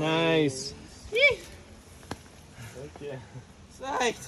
Nice. Thank you. Psyched.